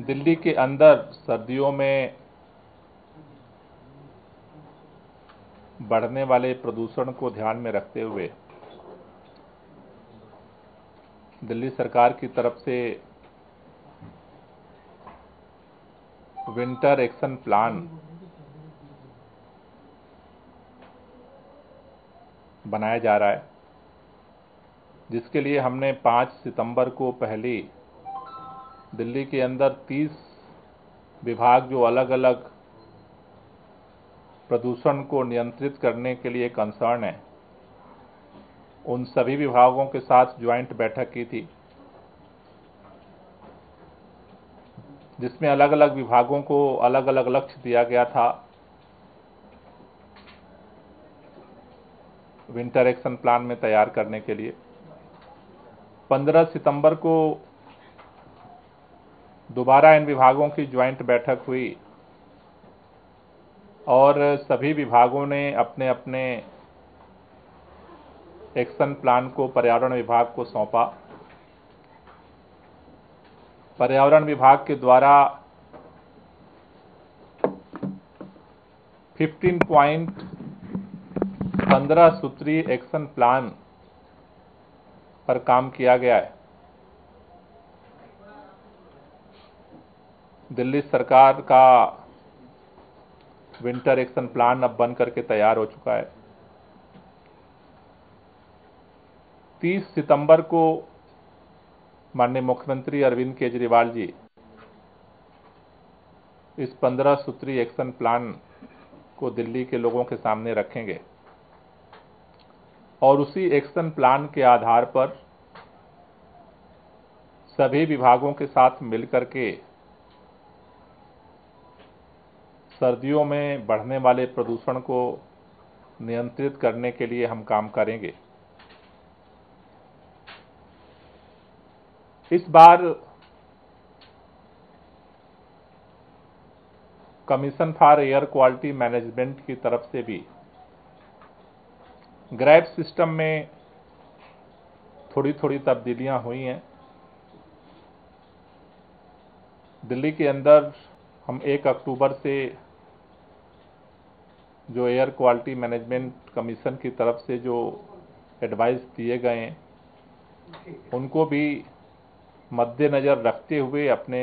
दिल्ली के अंदर सर्दियों में बढ़ने वाले प्रदूषण को ध्यान में रखते हुए दिल्ली सरकार की तरफ़ से विंटर एक्शन प्लान बनाया जा रहा है, जिसके लिए हमने 5 सितंबर को पहली दिल्ली के अंदर 30 विभाग जो अलग अलग प्रदूषण को नियंत्रित करने के लिए कंसर्न है, उन सभी विभागों के साथ ज्वाइंट बैठक की थी, जिसमें अलग अलग विभागों को अलग अलग लक्ष्य दिया गया था। विंटर एक्शन प्लान में तैयार करने के लिए। 15 सितंबर को दोबारा इन विभागों की ज्वाइंट बैठक हुई और सभी विभागों ने अपने अपने एक्शन प्लान को पर्यावरण विभाग को सौंपा। पर्यावरण विभाग के द्वारा 15 पॉइंट 15 सूत्री एक्शन प्लान पर काम किया गया है। दिल्ली सरकार का विंटर एक्शन प्लान अब बन करके तैयार हो चुका है। 30 सितंबर को माननीय मुख्यमंत्री अरविंद केजरीवाल जी, इस 15 सूत्री एक्शन प्लान को दिल्ली के लोगों के सामने रखेंगे। और उसी एक्शन प्लान के आधार पर सभी विभागों के साथ मिलकर के सर्दियों में बढ़ने वाले प्रदूषण को नियंत्रित करने के लिए हम काम करेंगे। इस बार commission for air quality management की तरफ़ से भी ग्रैब सिस्टम में थोड़ी थोड़ी तब्दीलियाँ हुई हैं। दिल्ली के अंदर हम एक अक्टूबर से जो एयर क्वालिटी मैनेजमेंट कमीशन की तरफ़ से जो एडवाइस दिए गए हैं, उनको भी मद्देनज़र रखते हुए अपने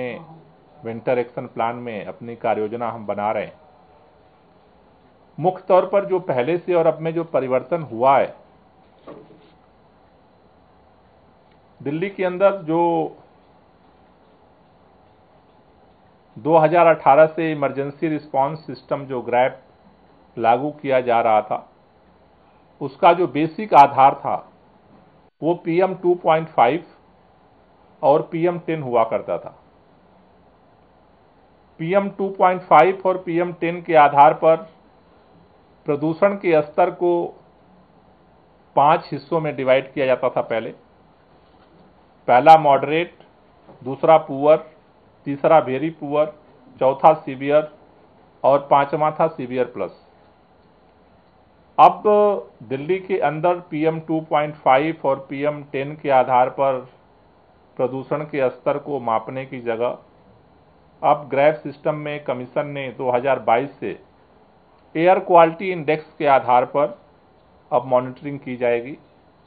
विंटर एक्शन प्लान में अपनी कार्य योजना हम बना रहे हैं। मुख्य तौर पर जो पहले से और अब में जो परिवर्तन हुआ है, दिल्ली के अंदर जो 2018 से इमरजेंसी रिस्पांस सिस्टम जो ग्रैप लागू किया जा रहा था। उसका जो बेसिक आधार था, वो पीएम 2.5 और पीएम 10 हुआ करता था। पीएम 2.5 और पीएम 10 के आधार पर प्रदूषण के स्तर को पाँच हिस्सों में डिवाइड किया जाता था पहले। पहला मॉडरेट दूसरा पुअर तीसरा वेरी पुअर चौथा सीवियर और पांचवा था सीवियर प्लस अब दिल्ली के अंदर पीएम 2.5 और पीएम 10 के आधार पर प्रदूषण के स्तर को मापने की जगह। अब ग्रैफ सिस्टम में कमीशन ने 2022 से एयर क्वालिटी इंडेक्स के आधार पर अब मॉनिटरिंग की जाएगी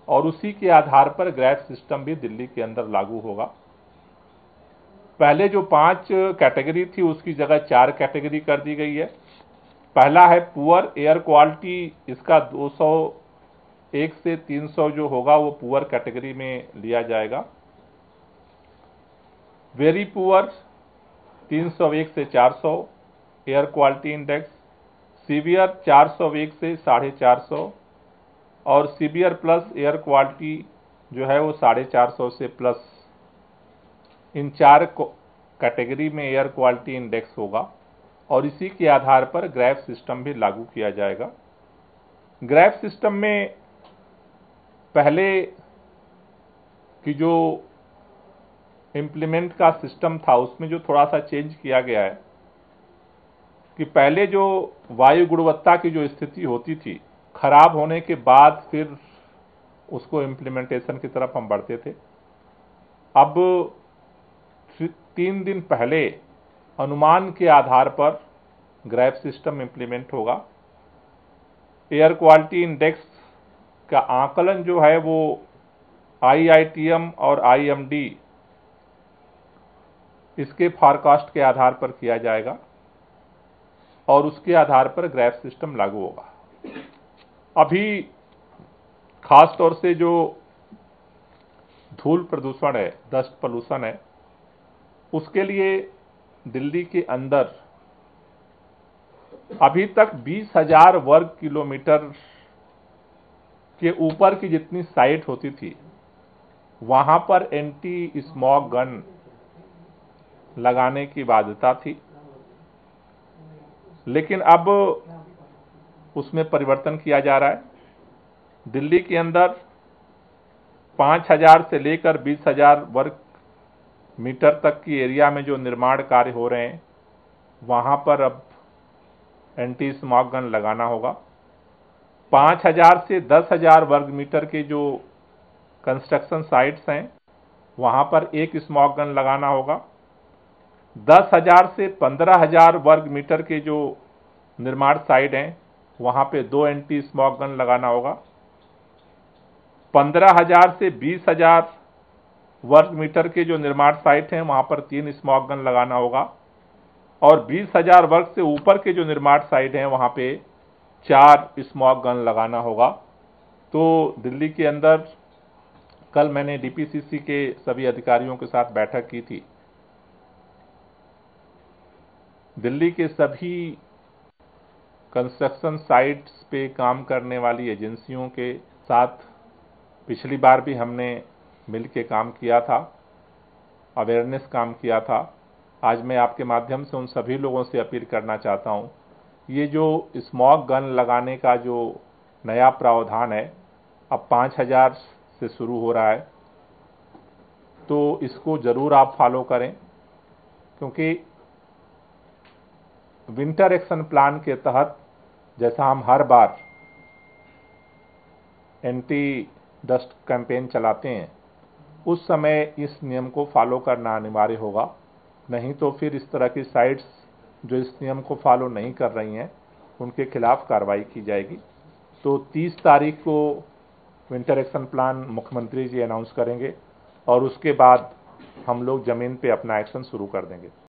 और उसी के आधार पर ग्रैफ सिस्टम भी दिल्ली के अंदर लागू होगा। पहले जो पाँच कैटेगरी थी उसकी जगह चार कैटेगरी कर दी गई है। पहला है पुअर एयर क्वालिटी, इसका 201 से 300 जो होगा वो पुअर कैटेगरी में लिया जाएगा। वेरी पुअर 301 से 400 एयर क्वालिटी इंडेक्स, सीवियर 401 से साढ़े चार और सीवियर प्लस एयर क्वालिटी जो है वो साढ़े चार से प्लस। इन चार कैटेगरी में एयर क्वालिटी इंडेक्स होगा। और इसी के आधार पर ग्रैफ सिस्टम भी लागू किया जाएगा। ग्रैफ सिस्टम में पहले की जो इम्प्लीमेंट का सिस्टम था, उसमें जो थोड़ा सा चेंज किया गया है कि पहले जो वायु गुणवत्ता की जो स्थिति होती थी, खराब होने के बाद फिर उसको इम्प्लीमेंटेशन की तरफ़ हम बढ़ते थे। अब तीन दिन पहले अनुमान के आधार पर ग्रैप सिस्टम इंप्लीमेंट होगा। एयर क्वालिटी इंडेक्स का आकलन जो है वो आईआईटीएम और आईएमडी इसके फॉरकास्ट के आधार पर किया जाएगा और उसके आधार पर ग्रैप सिस्टम लागू होगा। अभी खास तौर से जो धूल प्रदूषण है डस्ट पोल्यूशन है, उसके लिए दिल्ली के अंदर अभी तक बीस हज़ार वर्ग किलोमीटर के ऊपर की जितनी साइट होती थी, वहाँ पर एंटी स्मॉग गन लगाने की बाध्यता थी। लेकिन अब उसमें परिवर्तन किया जा रहा है। दिल्ली के अंदर पाँच हज़ार से लेकर बीस हज़ार वर्ग मीटर तक की एरिया में जो निर्माण कार्य हो रहे हैं, वहाँ पर अब एंटी स्मॉक गन लगाना होगा। पाँच हज़ार से दस हज़ार वर्ग मीटर के जो कंस्ट्रक्शन साइट्स हैं, वहाँ पर एक स्मॉक गन लगाना होगा। दस हज़ार से पंद्रह हज़ार वर्ग मीटर के जो निर्माण साइट हैं, वहाँ पे दो एंटी स्मॉक गन लगाना होगा। पंद्रह हज़ार से बीस हज़ार वर्ग मीटर के जो निर्माण साइट हैं, वहाँ पर तीन स्मॉग गन लगाना होगा। और बीस हज़ार वर्ग से ऊपर के जो निर्माण साइट हैं, वहाँ पे चार स्मॉक गन लगाना होगा। तो दिल्ली के अंदर कल मैंने डीपीसीसी के सभी अधिकारियों के साथ बैठक की थी। दिल्ली के सभी कंस्ट्रक्शन साइट्स पे काम करने वाली एजेंसियों के साथ पिछली बार भी हमने मिल के काम किया था अवेयरनेस काम किया था। आज मैं आपके माध्यम से उन सभी लोगों से अपील करना चाहता हूँ, ये जो स्मॉक गन लगाने का जो नया प्रावधान है, अब पाँच हज़ार से शुरू हो रहा है तो इसको ज़रूर आप फॉलो करें, क्योंकि विंटर एक्शन प्लान के तहत जैसा हम हर बार एंटी डस्ट कैंपेन चलाते हैं उस समय इस नियम को फॉलो करना अनिवार्य होगा। नहीं तो फिर इस तरह की साइट्स जो इस नियम को फॉलो नहीं कर रही हैं, उनके खिलाफ कार्रवाई की जाएगी। तो 30 तारीख को विंटर एक्शन प्लान मुख्यमंत्री जी अनाउंस करेंगे और उसके बाद हम लोग ज़मीन पे अपना एक्शन शुरू कर देंगे।